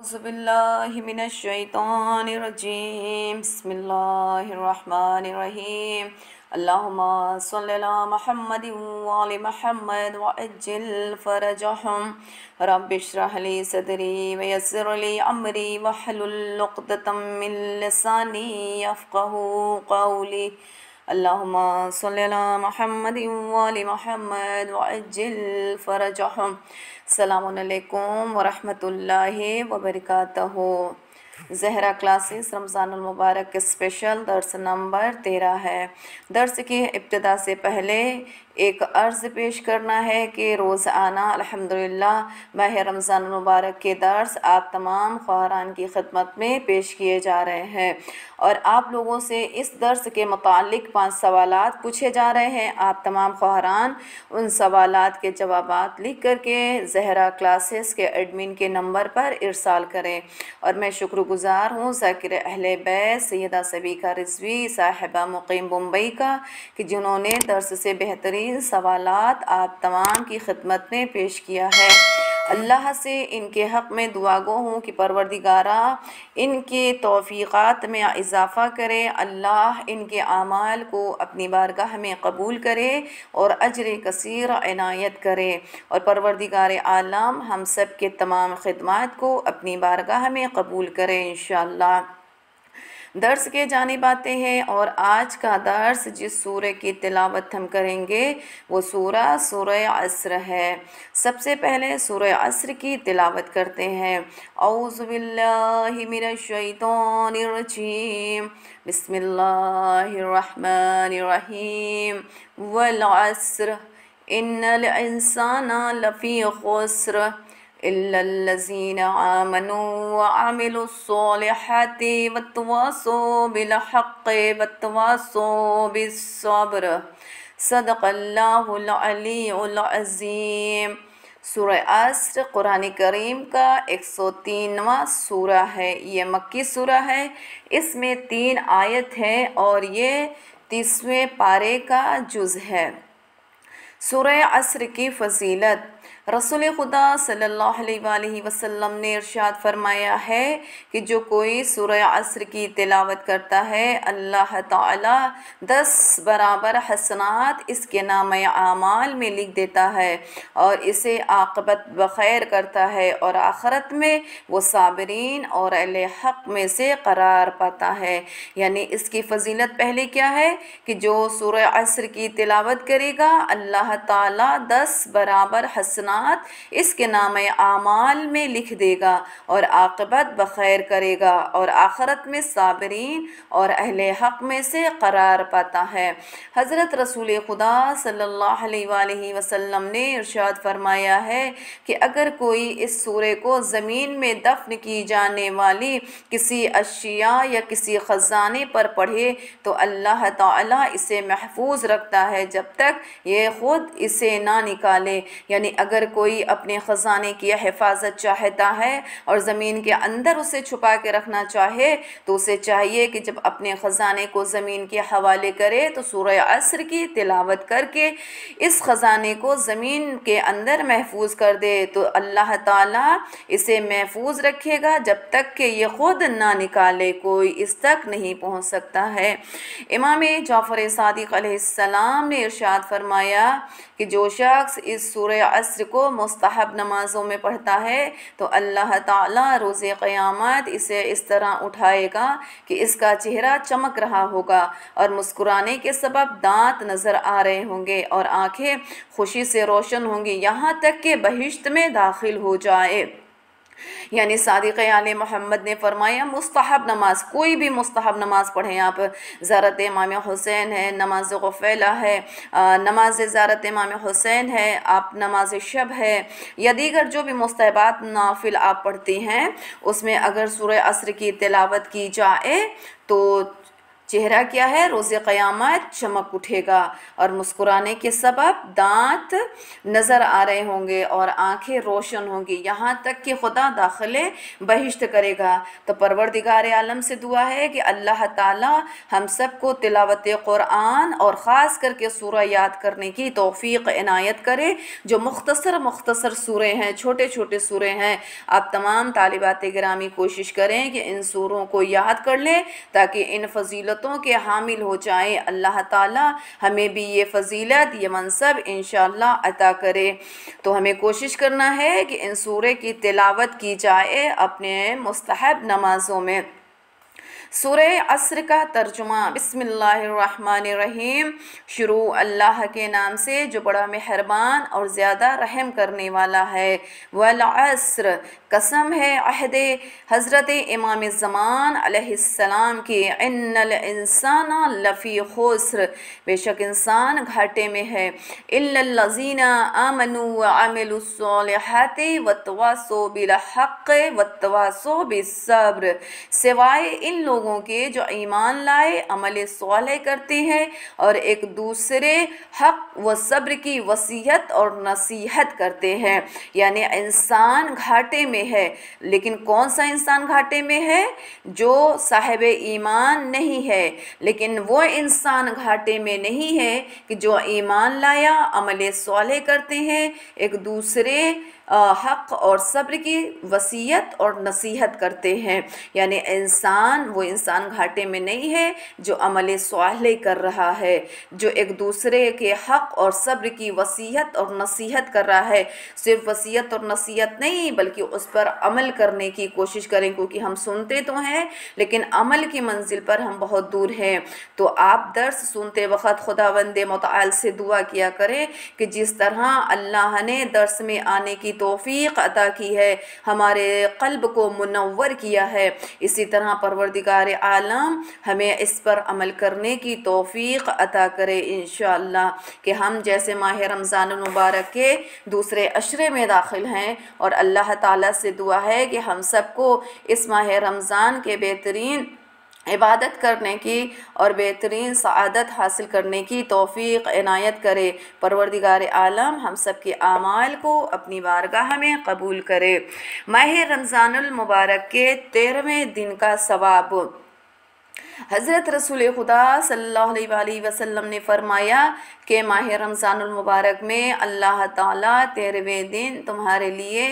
बसमिल्लाहिर्रहमानिर्रहीम अल्लाहुम्मा सल्ली अला मुहम्मद व आलि मुहम्मद व अज्जिल फरजहुम रब्बि इश्रह ली सदरी व यस्सिर ली अमरी वहलुल उक़दतम मिन लिसानी यफ़क़हू क़ौली अल्लाहुम्मा सल्ली अला मुहम्मद व आलि मुहम्मद व अज्जिल फरजहुम अस्सलाम वालेकुम व रहमतुल्लाहि व बरकातहू जहरा क्लासेस रमज़ानमबारक के स्पेशल दर्स नंबर तेरह है। दर्स की इब्तदा से पहले एक अर्ज़ पेश करना है कि रोज़ आना, अल्हम्दुलिल्लाह, माह रमज़ान मुबारक के दर्स आप तमाम ख़ुरान की खदमत में पेश किए जा रहे हैं। और आप लोगों से इस दर्स के मुतालिक पाँच सवाल पूछे जा रहे हैं। आप तमाम ख़ुरान उन सवाल के जवाब लिख करके जहरा क्लासेस के एडमिन के नंबर पर इरसाल करें। और मैं शुक्रगुज़ार हूँ ज़ाकिर अहल बै सैदा सबीका रिजवी, साहिबा मुकीम मुंबई का, कि जिन्होंने दर्स से बेहतरीन बेहतरीन सवाल आप तमाम की खिदमत में पेश किया है। अल्लाह से इनके हक़ में दुआ गो हूँ कि परवरदिगारा इनके तोफ़ीक़ात में इजाफ़ा करे। अल्लाह इनके आमाल को अपनी बारगाह में कबूल करे और अजर कसर इनायत करे। और परवरदिगार आलम हम सब के तमाम खदमात को अपनी बारगाह में कबूल करे इन दर्स के जानी बातें हैं और आज का दर्स जिस सूर्य की तिलावत हम करेंगे, वो सूरा सूर्य असर है। सबसे पहले सूर्य असर की तिलावत करते हैं। लफ़ी खुस्र। इल्लल्लज़ीन आमनु व आमिलुस्सोलिहाति वत्तवासो बिलहक़्क़ि वत्तवासो बिस्सब्र सदक़ल्लाहुल कुरान करीम का 103वां सूरा है ये मक्की सूरा है इसमें तीन आयत है और ये तीसवें पारे का जुज़ है सूरह असर की फजीलत रसूल खुदा अलैहि वसल्लम ने इरशाद फरमाया है कि जो कोई सूर्य असर की तिलावत करता है, अल्लाह ताला दस बराबर हसनात इसके नाम आमाल में लिख देता है और इसे आकबत बखैर करता है और आखरत में वो साबरीन और अल हक़ में से करार पाता है। यानी इसकी फजीलत पहले क्या है कि जो सूरह असर की तिलावत करेगा, अल्लाह ताला दस बराबर हसनात हसनात, इसके नाम आमाल में लिख देगा और आकबत बखैर करेगा और आखरत में साबरीन और अहल हक में से करार पाता है। हज़रत रसूल खुदा अलैहि वसल्लम ने इर्शाद फरमाया है कि अगर कोई इस सूर्य को ज़मीन में दफन की जाने वाली किसी अशिया या किसी ख़जाने पर पढ़े तो अल्लाह ताला इसे महफूज रखता है जब तक ये ख़ुद इसे ना निकाले। यानी अगर कोई अपने ख़जाने की हिफाजत चाहता है और ज़मीन के अंदर उसे छुपा के रखना चाहे तो उसे चाहिए कि जब अपने ख़जाने को ज़मीन के हवाले करे तो सूर्य असर की तिलावत करके इस ख़जाने को ज़मीन के अंदर महफूज कर दे। तो अल्लाह ताला इसे महफूज रखेगा जब तक कि ये ख़ुद ना निकाले, कोई इस तक नहीं पहुँच सकता है। इमाम जाफ़र सदक ने इरशाद फरमाया कि जो शख्स इस सूर्य असर को मस्तहब नमाज़ों में पढ़ता है तो अल्लाह ताला रोज़ क़यामत इसे इस तरह उठाएगा कि इसका चेहरा चमक रहा होगा और मुस्कुराने के सबब दांत नज़र आ रहे होंगे और आँखें खुशी से रोशन होंगी, यहाँ तक कि बहिश्त में दाखिल हो जाए। यानी सदक़ आल मोहम्मद ने फरमाया, मुस्तहब नमाज़, कोई भी मुस्तहब नमाज़ पढ़ें आप। ज़ारत इमाम हुसैन है, नमाज़ गफ़ैला है नमाज़ ज़ारत इमाम हुसैन है, आप नमाज़ शब है, या दीगर जो भी मुस्तबात नाफिल आप पढ़ती हैं, उसमें अगर सुर असर की तिलावत की जाए तो चेहरा क्या है? रोज़ क़यामत, चमक उठेगा और मुस्कुराने के सबब दांत नज़र आ रहे होंगे और आँखें रोशन होंगी। यहाँ तक कि खुदा दाखिले बहिश्त करेगा। तो परवरदिगार आलम से दुआ है कि अल्लाह ताला हम सबको तिलावत क़ुरान और ख़ास करके सूर याद करने की तोफ़ी इनायत करे, जो मुख्तसर मुख्तसर सूरे हैं छोटे छोटे सूरे हैं। आप तमाम तालिबात ग्रामी कोशिश करें कि इन सूरों को याद कर लें ताकि इन फजीलत फजीलतों के हामिल हो जाए। अल्लाह ताला हमें भी ये फजीलत, ये मनसब इन अता करे। तो हमें कोशिश करना है कि इन सूर्य की तिलावत की जाए अपने मुस्तहब नमाज़ों में। सुर असर का तर्जुमा। बिसमीम शुरू अल्लाह के नाम से, जो बड़ा मेहरबान और ज़्यादा रहम करने वाला है। वलअस्र कसम है अहद। हज़रत इमाम ज़मान की इंसान लफ़ी खुसर। बेशक इंसान घाटे में है। इल्लज़ीना आमनु वमिलसलहत वतवासो बिलहक़, वतवासो बिसब्र सिवाय इन लोगों लोगों के जो ईमान लाए, अमल साल करते हैं और एक दूसरे हक व सब्र की वसीहत और नसीहत करते हैं। यानी इंसान घाटे में है, लेकिन कौन सा इंसान घाटे में है? जो साहिब ईमान नहीं है, लेकिन वो इंसान घाटे में नहीं है कि जो ईमान लाया, अमल साल करते हैं। एक दूसरे हक़ और सब्र की वसीयत और नसीहत करते हैं। यानी इंसान, वो इंसान घाटे में नहीं है जो अमल साले कर रहा है, जो एक दूसरे के हक़ और सब्र की वसीयत और नसीहत कर रहा है। सिर्फ़ वसीयत और नसीहत नहीं, बल्कि उस पर अमल करने की कोशिश करें, क्योंकि हम सुनते तो हैं, लेकिन अमल की मंजिल पर हम बहुत दूर हैं। तो आप दर्स सुनते वक़्त खुदा वंद मताल से दुआ किया करें कि जिस तरह अल्लाह ने दर्स में आने की तोफ़ी अता की है। हमारे क़ल्ब को मुनवर किया है। इसी तरह परवरदिगार आलम हमें इस पर अमल करने की तोफ़ी अता करे इन कि हम जैसे माह रमज़ान मुबारक के दूसरे अशरे में दाखिल हैं और अल्लाह ताला से दुआ है कि हम सबको इस माह रमज़ान के बेहतरीन इबादत करने की और बेहतरीन सआदत हासिल करने की तोफ़ी इनायत करे। परवरदिगार आलम, हम सब के आमाल को अपनी बारगाह में कबूल करे। माह रमज़ानमबारक के तेरहवें दिन का सवाब। हज़रत रसूल खुदा सल्लल्लाहु अलैहि वसल्लम ने फरमाया कि माह रमज़ानमबारक में अल्लाह ताला तेरहवें दिन तुम्हारे लिए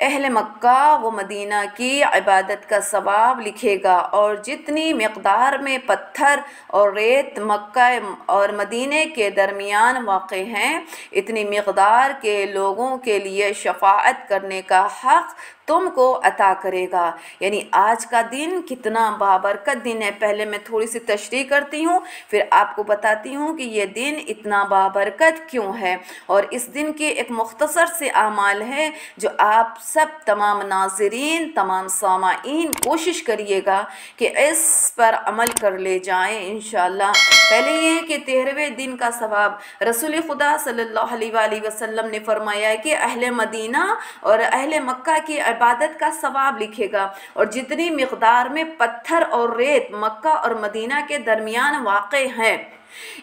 अहल मक्का व मदीना की इबादत का सवाब लिखेगा और जितनी मकदार में पत्थर और रेत मक्का और मदीने के दरमियान वाक़ हैं, इतनी मकदार के लोगों के लिए शफात करने का हक़ तुमको अता करेगा। यानी आज का दिन कितना बाबरकत दिन है। पहले मैं थोड़ी सी तशरी करती हूँ, फिर आपको बताती हूँ कि ये दिन इतना बाबरकत क्यों है। और इस दिन के एक मुख्तसर से आमाल है जो आप सब तमाम नाजरीन, तमाम सामाइन कोशिश करिएगा कि इस पर अमल कर ले जाएँ इन पहले ये कि तेरहवें दिन का सवाब रसूल खुदा सल्लल्लाहु अलैहि वसल्लम ने फरमाया कि अहल मदीना और अहल मक्का की इबादत का सवाब लिखेगा। और जितनी मकदार में पत्थर और रेत मक्का और मदीना के दरमियान वाक़ हैं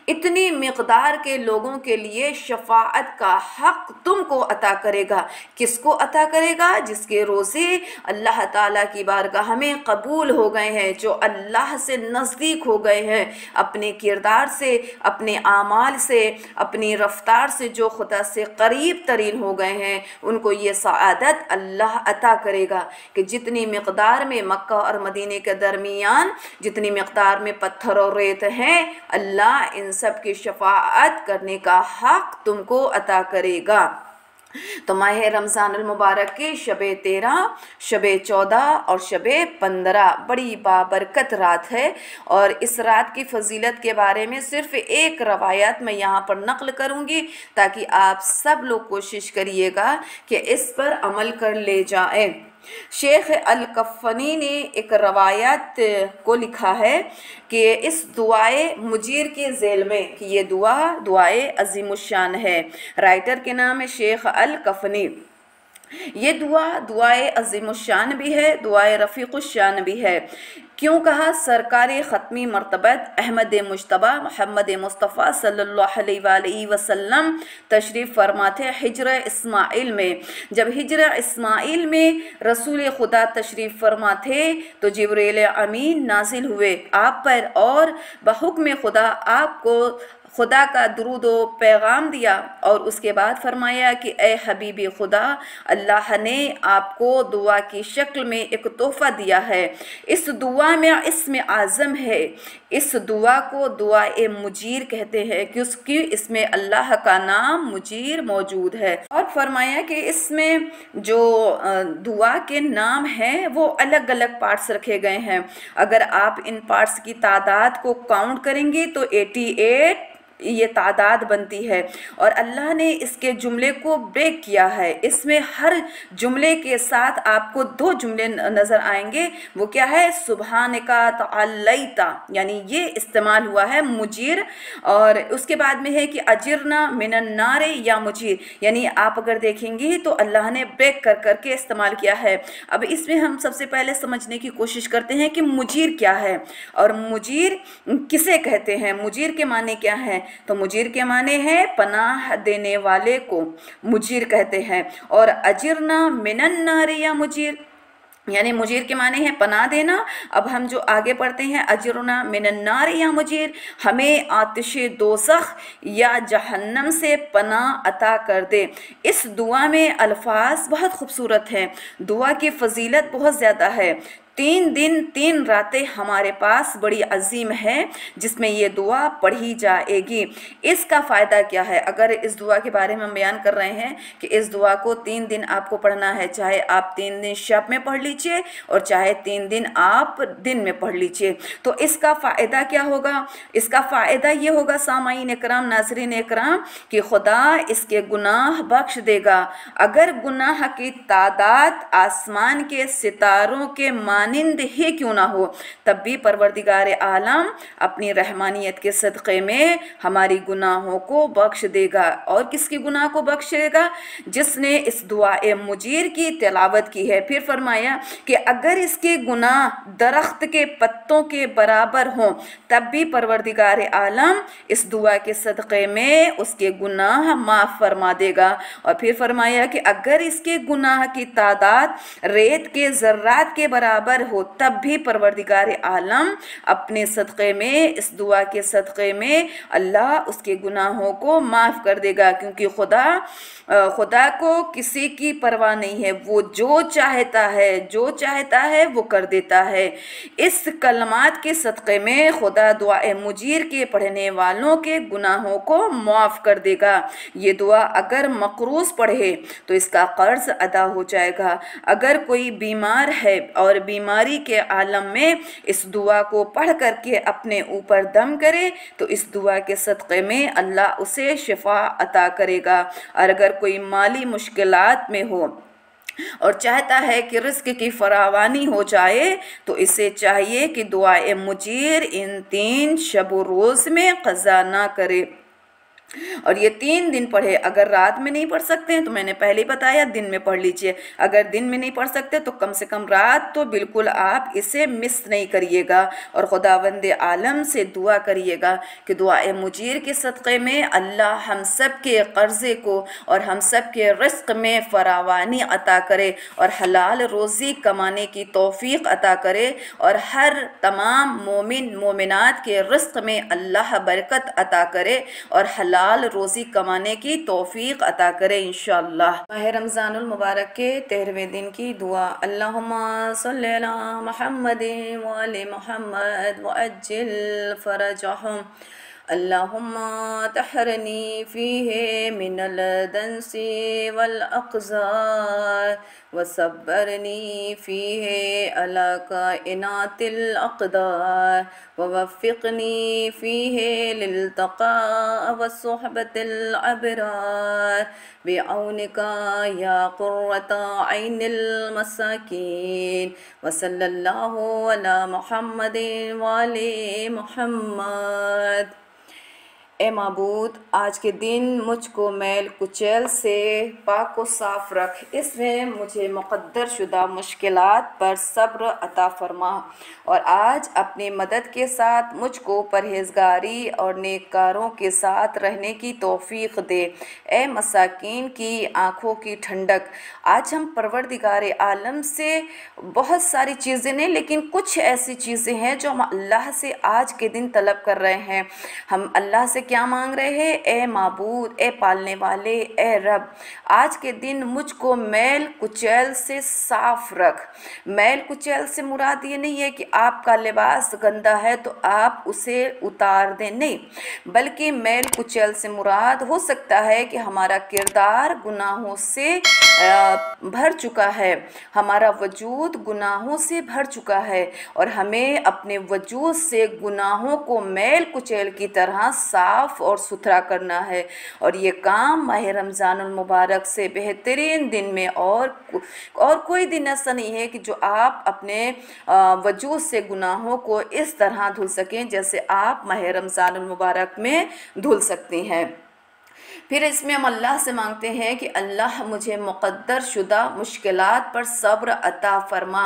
इतनी मकदार के लोगों के लिए शफात का हक तुमको अता करेगा। किसको अता करेगा? जिसके रोज़े अल्लाह ताला की बारगाह में कबूल हो गए हैं, जो अल्लाह से नज़दीक हो गए हैं। अपने किरदार से, अपने आमाल से, अपनी रफ्तार से जो खुदा से करीब तरीन हो गए हैं, उनको ये सआदत अल्लाह अता करेगा कि जितनी मकदार में मक्का और मदीने के दरमियान, जितनी मकदार में पत्थर और रेत हैं, अल्लाह इन सब की शफात करने का हक तुमको अता करेगा। तो माह रमज़ान मुबारक की शब तेरह, शब चौदह और शब पंद्रह, बड़ी बाबरकत रात है। और इस रात की फजीलत के बारे में सिर्फ़ एक रवायत मैं यहाँ पर नकल करूँगी, ताकि आप सब लोग कोशिश करिएगा कि इस पर अमल कर ले जाए। शेख अलकफ़नी ने एक रवायत को लिखा है कि इस दुआए मुजीर के जेल में, कि ये दुआ, दुआए अजीमुशान है। राइटर के नाम है शेख अलकफ़नी। ये दुआ, दुआए अजीमुशान भी है, दुआए रफ़ीक़ुशान भी है। क्यों कहा? सरकारी ख़त्मी मरतबत अहमद मुशतबा महमद मुस्तफ़ा सल्ला वसलम तशरीफ़ फरमा थे हिजर इसमाइल में। जब हिजर इसमाइल में रसूल खुदा तशरीफ़ फरमा थे तो जबरेल अमीन नाजिल हुए। आप पर और बहुक में खुदा आपको खुदा का दरूद पैगाम दिया और उसके बाद फरमाया कि, ए हबीबी खुदा, अल्लाह ने आपको दुआ की शक्ल में एक तोहफ़ा दिया है। इस दुआ में, इसमें आज़म है। इस दुआ को दुआ ए मुजीर कहते हैं कि उसकी, इसमें अल्लाह का नाम मुजीर मौजूद है। और फरमाया कि इसमें जो दुआ के नाम हैं, वो अलग अलग पार्ट्स रखे गए हैं। अगर आप इन पार्ट्स की तादाद को काउंट करेंगे तो 88 ये तादाद बनती है और अल्लाह ने इसके जुमले को ब्रेक किया है। इसमें हर जुमले के साथ आपको दो जुमले नज़र आएँगे। वो क्या है? सुबहान का तलता यानी ये इस्तेमाल हुआ है मुजीर। और उसके बाद में है कि अजिरना मिनन्नारे या मुजीर। यानी आप अगर देखेंगे तो अल्लाह ने ब्रेक कर, करके इस्तेमाल किया है। अब इसमें हम सबसे पहले समझने की कोशिश करते हैं कि मुजीर क्या है। और मुजीर किसे कहते हैं? मुजीर के माने क्या हैं? तो मुजीर के माने हैं, पनाह देने वाले को मुजीर कहते हैं। और अजिरना मिनन्नार या मुजीर, यानी मुजीर के माने हैं पना देना। अब हम जो आगे पढ़ते हैं, अजरना मिनन्नार या मुजीर, हमें आतिश दोसख या जहन्नम से पना अता कर दे। इस दुआ में अल्फाज बहुत खूबसूरत हैं। दुआ की फजीलत बहुत ज़्यादा है। तीन दिन, तीन रातें हमारे पास बड़ी अजीम है, जिसमें ये दुआ पढ़ी जाएगी। इसका फ़ायदा क्या है? अगर इस दुआ के बारे में हम बयान कर रहे हैं कि इस दुआ को तीन दिन आपको पढ़ना है, चाहे आप तीन दिन शब में पढ़ लीजिए और चाहे तीन दिन आप दिन में पढ़ लीजिए तो इसका फ़ायदा क्या होगा? इसका फ़ायदा ये होगा सामाइन इकराम, नाजरीन इकराम, कि खुदा इसके गुनाह बख्श देगा। अगर गुनाह की तादाद आसमान के सितारों के मान मानंद ही क्यों ना हो? तब भी परवरदिगार आलम अपनी रहमानियत के सदक़े में हमारी गुनाहों को बख्श देगा। और किसकी गुनाह को बख्शेगा जिसने इस दुआ मुजीर की, तलावत की है। फिर फरमाया कि अगर इसके गुनाह दरख्त के पत्तों के बराबर हों, तब भी परवरदिगार आलम इस दुआ के सदक़े में उसके गुनाह माफ़ फरमा देगा। और फिर फरमाया कि अगर इसके गुनाह की तादाद रेत के ज़र्रात के बराबर बराबर हो, तब भी परवरदिगार आलम अपने सदक़े में, इस दुआ के सदक़े में अल्लाह उसके गुनाहों को माफ़ कर देगा, क्योंकि खुदा खुदा को किसी की परवाह नहीं है। वो जो चाहता है, जो चाहता है, वो कर देता है। इस कलमात के सदक़े में खुदा दुआ मुजीर के पढ़ने वालों के गुनाहों को माफ़ कर देगा। ये दुआ अगर मकरूस पढ़े तो इसका कर्ज अदा हो जाएगा। अगर कोई बीमार है और बीमार बीमारी के आलम में इस दुआ को पढ़ करके अपने ऊपर दम करे तो इस दुआ के सदक़े में अल्लाह उसे शिफा अता करेगा। और अगर कोई माली मुश्किल में हो और चाहता है कि रिस्क की फरावानी हो जाए तो इसे चाहिए कि दुआ मुजीर इन तीन शब रोज़ में क़ज़ा ना करे। और ये तीन दिन पढ़े, अगर रात में नहीं पढ़ सकते हैं तो मैंने पहले ही बताया, दिन में पढ़ लीजिए। अगर दिन में नहीं पढ़ सकते तो कम से कम रात तो बिल्कुल आप इसे मिस नहीं करिएगा। और खुदावंद आलम से दुआ करिएगा कि दुआ मुजीर के सदक़े में अल्लाह हम सब के कर्ज़े को और हम सब के रिस्क में फरावानी अता करे और हलाल रोज़ी कमाने की तोफ़ी अता करे और हर तमाम मोमिन, मोमिनत के रिस्क में अल्लाह बरकत अता करे और हलाल हलाल रोज़ी कमाने की तोफ़ी अता करे इन माह रमज़ान मुबारक के तेरहवें दिन की दुआ। अल्लाह महमद वाल महमद वज्जिल फ़रजहम। अल्लाहुम्मा तहरनी फ़ीहे मिनल दंसी वल अक़ज़ार वसब्बरनी फ़ीहे अला काइनातिल अक़दार, ववफ़िक़नी फ़ीहे लिल्तक़ा वसुहबतिल अबरार। बिऔनिका या क़ुर्रता ऐनिल मसाकीन, वसल्लल्लाहु अला मुहम्मद वाले मुहम्मद। ए मबूद, आज के दिन मुझको मैल कुचैल से पाक को साफ़ रख। इसमें मुझे मुक़द्दर शुदा मुश्किल पर सब्र अता फरमा और आज अपनी मदद के साथ मुझको परहेजगारी और नेकारों के साथ रहने की तोफ़ी दे। ए मसाकिन की आँखों की ठंडक। आज हम परवरदिगार आलम से बहुत सारी चीज़ें नहीं लेकिन कुछ ऐसी चीज़ें हैं जो हम अल्लाह से आज के दिन तलब कर रहे हैं। हम अल्लाह से क्या मांग रहे हैं? ए मबूद, ए पालने वाले, ए रब, आज के दिन मुझको मैल कुचैल से साफ़ रख। मैल कुचैल से मुराद ये नहीं है कि आपका लिबास गंदा है तो आप उसे उतार दें। नहीं, बल्कि मैल कुचैल से मुराद हो सकता है कि हमारा किरदार गुनाहों से भर चुका है। हमारा वजूद गुनाहों से भर चुका है और हमें अपने वजूद से गुनाहों को मैल कुचैल की तरह साफ़ साफ़ और सुथरा करना है। और ये काम माह रमज़ानमबारक से बेहतरीन दिन में और और कोई दिन ऐसा नहीं है कि जो आप अपने वजूद से गुनाहों को इस तरह धुल सकें जैसे आप माह रमज़ानमबारक में धुल सकती हैं। फिर इसमें हम अल्लाह से मांगते हैं कि अल्लाह मुझे मुक़द्दर शुदा मुश्किल पर सब्र अता फरमा।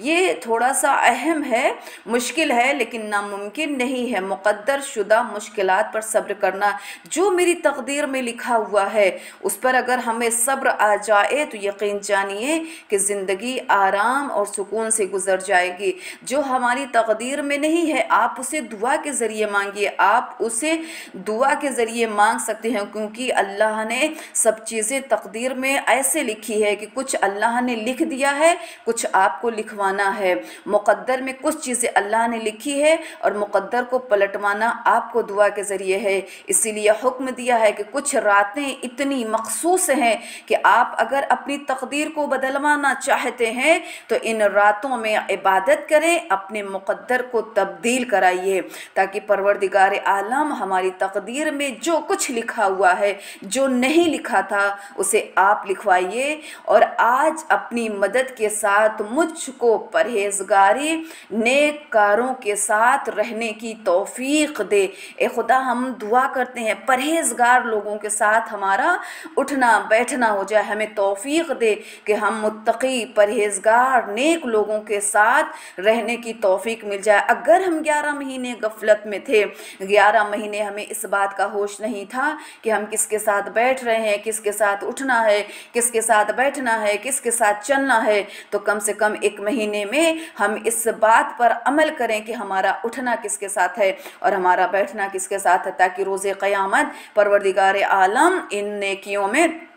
ये थोड़ा सा अहम है, मुश्किल है, लेकिन नामुमकिन नहीं है मुक़द्दर शुदा मुश्किल पर सब्र करना। जो मेरी तकदीर में लिखा हुआ है, उस पर अगर हमें सब्र आ जाए तो यकीन जानिए कि ज़िंदगी आराम और सुकून से गुजर जाएगी। जो हमारी तकदीर में नहीं है, आप उसे दुआ के ज़रिए मांगिए। आप उसे दुआ के ज़रिए मांग सकते हैं, क्योंकि अल्लाह ने सब चीज़ें तकदीर में ऐसे लिखी है कि कुछ अल्लाह ने लिख दिया है, कुछ आपको लिखवाना है। मुक़द्दर में कुछ चीज़ें अल्लाह ने लिखी है और मुक़द्दर को पलटवाना आपको दुआ के ज़रिए है। इसीलिए हुक्म दिया है कि कुछ रातें इतनी मखसूस हैं कि आप अगर अपनी तकदीर को बदलवाना चाहते हैं तो इन रातों में इबादत करें, अपने मुक़द्दर को तब्दील कराइए। ताकि परवरदिगार आलम हमारी तकदीर में जो कुछ लिखा हुआ है है, जो नहीं लिखा था, उसे आप लिखवाइए। और आज अपनी मदद के साथ मुझको परहेजगारी नेक कारों के साथ रहने की तौफीक दे। ए खुदा, हम दुआ करते हैं, परहेजगार लोगों के साथ हमारा उठना, बैठना हो जाए। हमें तौफीक दे कि हम मुत्तकी, परहेजगार, नेक लोगों के साथ रहने की तौफीक मिल जाए। अगर हम ग्यारह महीने गफलत में थे, ग्यारह महीने हमें इस बात का होश नहीं था कि हम किसके साथ बैठ रहे हैं, किसके साथ उठना है, किसके साथ बैठना है, किसके साथ चलना है तो कम से कम एक महीने में हम इस बात पर अमल करें कि हमारा उठना किसके साथ है और हमारा बैठना किसके साथ है, ताकि रोज़ क़यामत परवरदिगार आलम इन नेकियों में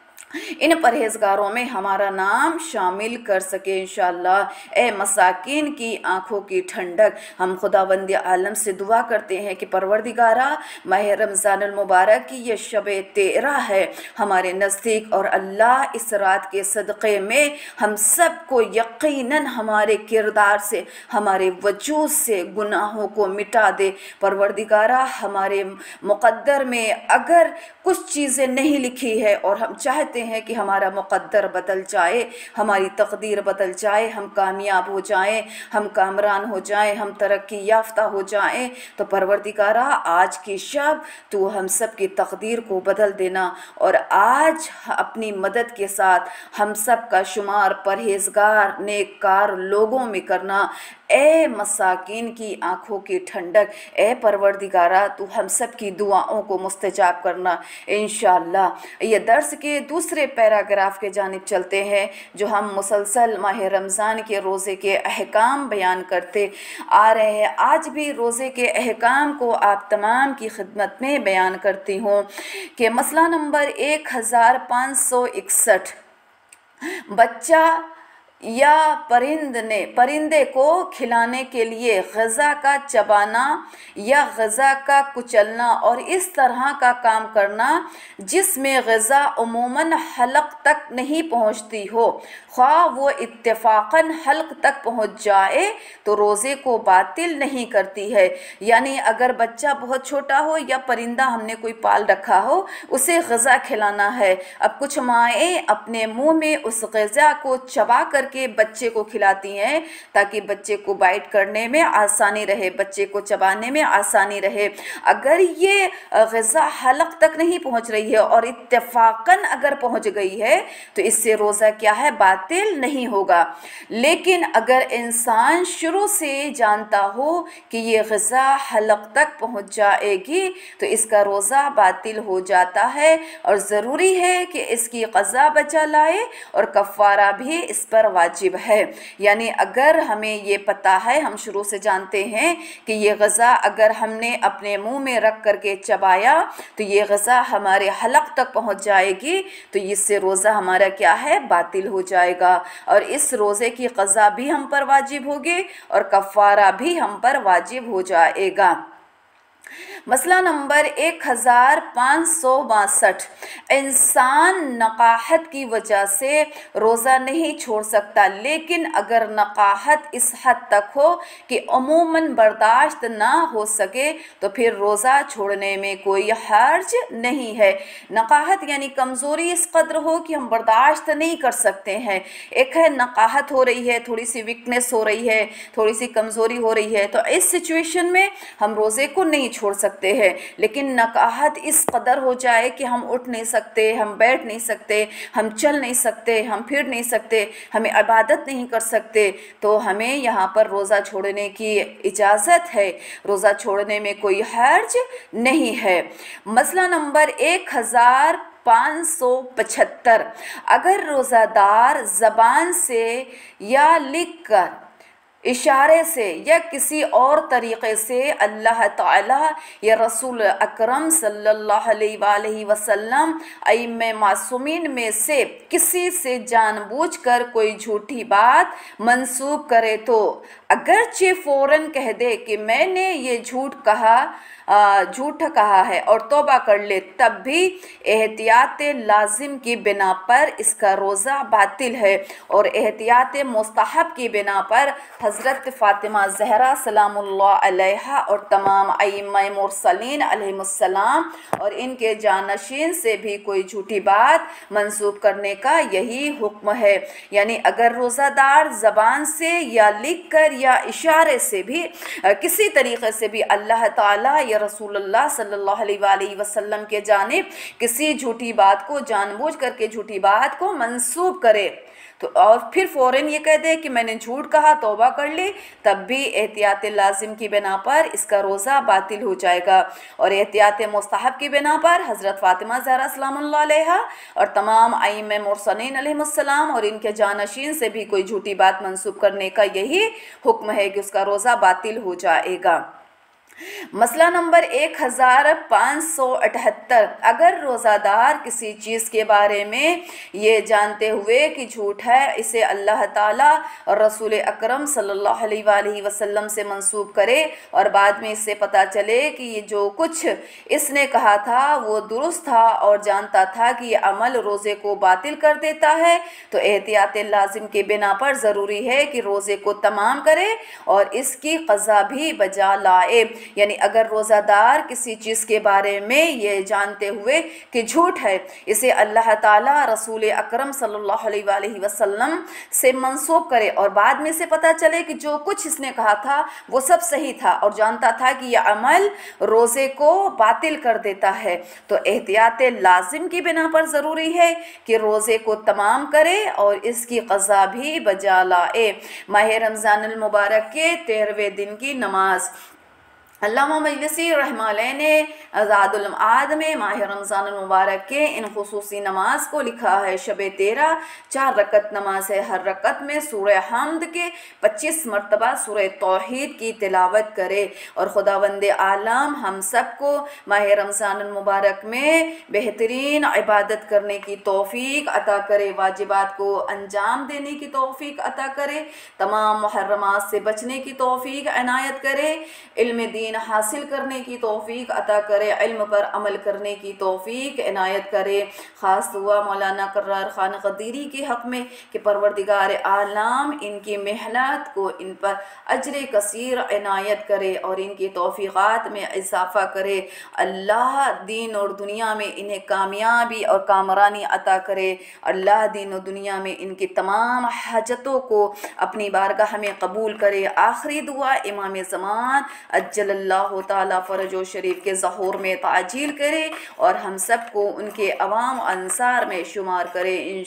इन परहेजगारों में हमारा नाम शामिल कर सके इन ए मसाकिन की आँखों की ठंडक, हम खुदा वंद आलम से दुआ करते हैं कि परवरदिगारा, माह रमज़ानमबारक की यह शब तेरह है। हमारे नज़दीक और अल्लाह इस रात के सदक़े में हम सबको यकीनन हमारे किरदार से, हमारे वजूद से गुनाहों को मिटा दे। परवरदिगारा, हमारे मुक़द्दर में अगर कुछ चीज़ें नहीं लिखी है और हम चाहते चाहते हैं कि हमारा मुक़द्दर बदल जाए, हमारी तकदीर बदल जाए, हम कामयाब हो जाएँ, हम कामरान हो जाएँ, हम तरक्की याफ्ता हो जाएँ। तो परवरदिगारा, आज की शब तो हम सब की तकदीर को बदल देना और आज अपनी मदद के साथ हम सब का शुमार परहेजगार, नेककार लोगों में करना। ए मसाकिन की आँखों की ठंडक, ए परवरदिगारा, तू हम सब की दुआओं को मुस्तजाब करना इन ये दर्स के दूसरे पैराग्राफ के जानब चलते हैं, जो हम मुसलसल माह रमज़ान के रोज़े के अहकाम बयान करते आ रहे हैं। आज भी रोज़े के अहकाम को आप तमाम की खिदमत में बयान करती हूँ कि मसला नंबर एक हज़ार पाँच सौ इकसठ, बच्चा या परिंद ने, परिंदे को खिलाने के लिए गज़ा का चबाना या गज़ा का कुचलना और इस तरह का काम करना जिसमें गज़ा उमूमन हलक तक नहीं पहुँचती हो। ख्वा वो इत्तेफाकन हल्क तक पहुँच जाए तो रोज़े को बातिल नहीं करती है। यानी अगर बच्चा बहुत छोटा हो या परिंदा हमने कोई पाल रखा हो, उसे गज़ा खिलाना है। अब कुछ माएँ अपने मुँह में उस गज़ा को चबा करके बच्चे को खिलाती हैं ताकि बच्चे को बाइट करने में आसानी रहे, बच्चे को चबाने में आसानी रहे। अगर ये गज़ा हलक तक नहीं पहुँच रही है और इत्तेफाकन अगर पहुँच गई है तो इससे रोज़ा क्या है? बातिल नहीं होगा। लेकिन अगर इंसान शुरू से जानता हो कि ये गज़ा हलक तक पहुँच जाएगी तो इसका रोज़ा बातिल हो जाता है और ज़रूरी है कि इसकी कज़ा बचा लाए और कफ़ारा भी इस पर वाजिब है। यानी अगर हमें ये पता है, हम शुरू से जानते हैं कि ये गज़ा अगर हमने अपने मुँह में रख करके चबाया तो ये गज़ा हमारे हलक तक पहुँच जाएगी तो इससे रोज़ा हमारा क्या है? बातिल हो जाएगा। और इस रोज़े की कज़ा भी हम पर वाजिब होगी और कफ़ारा भी हम पर वाजिब हो जाएगा। मसला नंबर एक हज़ार पाँच सौ बासठ। इंसान नकाहत की वजह से रोज़ा नहीं छोड़ सकता, लेकिन अगर नकाहत इस हद तक हो कि अमूमन बर्दाश्त ना हो सके तो फिर रोज़ा छोड़ने में कोई हर्ज नहीं है। नकाहत यानी कमज़ोरी इस कदर हो कि हम बर्दाश्त नहीं कर सकते हैं। एक है, नकाहत हो रही है थोड़ी सी वीकनेस हो रही है थोड़ी सी कमज़ोरी हो रही है तो इस सिचुएशन में हम रोज़े को नहीं छोड़ सकते। हैं। लेकिन नकाहत इस कदर हो जाए कि हम उठ नहीं सकते, हम बैठ नहीं सकते, हम चल नहीं सकते, हम फिर नहीं सकते, हमें इबादत नहीं कर सकते तो हमें यहाँ पर रोज़ा छोड़ने की इजाज़त है। रोज़ा छोड़ने में कोई हर्ज नहीं है। मसला नंबर एक हज़ार पाँच सौ पचहत्तर। अगर रोज़ादार ज़बान से या लिख कर इशारे से या किसी और तरीक़े से अल्लाह ताला या रसूल अकरम सल्लल्लाहु अलैहि वसल्लम अम मासूमीन में से किसी से जानबूझकर कोई झूठी बात मंसूब करे तो अगरचे फ़ौर कह दे कि मैंने ये झूठ कहा झूठ कहा है और तोबा कर ले, तब भी एहतियात लाजिम की बिना पर इसका रोज़ा बातिल है और एहतियात मुस्तहब की बिना पर हज़रत फ़ातिमा जहरा सलाम और तमाम मुरसलिन अलैहिस्सलाम और इनके जानशीन से भी कोई झूठी बात मंसूब करने का यही हुक्म है। यानी अगर रोज़ादार ज़बान से या लिख कर या इशारे से भी किसी तरीक़े से भी अल्लाह ताला या रसूलुल्लाह सल्लल्लाहु अलैहि वसल्लम के जाने, किसी झूठी बात को जानबूझ करके झूठी बात को मंसूब करे। तो और फिर फ़ौरन ये कह दे कि मैंने झूठ कहा, तोबा कर ली, तब भी एहतियात लाजिम की बिना पर इसका रोज़ा बातिल हो जाएगा। और एहतियात मुस्तहब की बिना पर हज़रत फ़ातिमा जहरा सलाम और तमाम आइम मुरसलीन और इनके जानशीन से भी कोई झूठी बात मनसूब करने का यही हुक्म है कि उसका रोज़ा बातिल हो जाएगा। मसला नंबर एक हज़ार पाँच सौ अठहत्तर। अगर रोज़ादार किसी चीज़ के बारे में ये जानते हुए कि झूठ है, इसे अल्लाह ताला और रसूल अकरम सल्लल्लाहु अलैहि वसल्लम से मंसूब करे और बाद में इससे पता चले कि ये जो कुछ इसने कहा था, वो दुरुस्त था और जानता था कि ये अमल रोज़े को बातिल कर देता है तो एहतियात लाजिम के बिना पर ज़रूरी है कि रोज़े को तमाम करे और इसकी कज़ा भी बजा लाए। यानी अगर रोज़ादार किसी चीज़ के बारे में ये जानते हुए कि झूठ है, इसे अल्लाह ताला रसूल अकरम सल्लल्लाहु अलैहि वसल्लम से मंसूब करे और बाद में से पता चले कि जो कुछ इसने कहा था वो सब सही था और जानता था कि यह अमल रोज़े को बातिल कर देता है। तो एहतियात लाजिम की बिना पर ज़रूरी है कि रोज़े को तमाम करे और इसकी कज़ा भी बजा लाए। माह रमज़ान मुबारक के तेरहवें दिन की नमाज़ रहमालय ने में माह रमज़ान मुबारक के इन खसूसी नमाज़ को लिखा है। शब तेरह चार रकत नमाज़ है। हर रकत में सूर हमद के पच्चीस मरतबा सूर तोहद की तिलावत करे और खुदा वंद आलम हम सबको माह रमज़ान मुबारक में बेहतरीन इबादत करने की तोफ़ी अता करे। वाजिबात को अंजाम देने की तोफ़ी अता करे। तमाम मुहर्रमात से बचने की तोफ़ी अनायत करे। इल्म दीन दीन हासिल करने की तोफ़ी अता करे, इल्म पर अमल करने की तोफ़ी इनायत करे। ख़ास दुआ मौलाना कर्रार ख़ान क़दीरी के हक़ में कि परवरदिगार आलाम इनकी मेहनत को इन पर अजर कसर इनायत करे और इनकी तोफ़ीक़ात में इजाफ़ा करे। अल्लाह दीन और दुनिया में इन्हें कामयाबी और कामरानी अता करे। अल्लाह दीन और दुनिया में इनकी तमाम हाजतों को अपनी बारगाह में कबूल करे। आखिरी दुआ इमाम ज़मान अज्जल्ला फरजो शरीफ के ज़हूर में ताजील करे और हम सबको उनके अवाम अनसार में शुमार करें इन